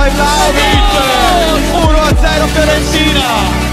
Poi Vlahovic. 1 a 0 Fiorentina.